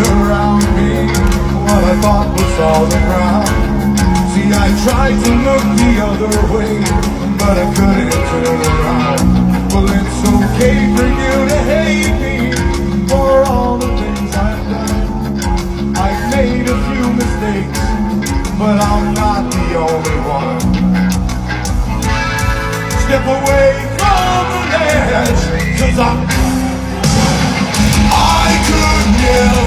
around me. What I thought was all around. See, I tried to look the other way But I couldn't turn around. Well, it's okay for you to hate me For all the things I've done. I've made a few mistakes But I'm not the only one. Step away from the ledge Cause I'm I could never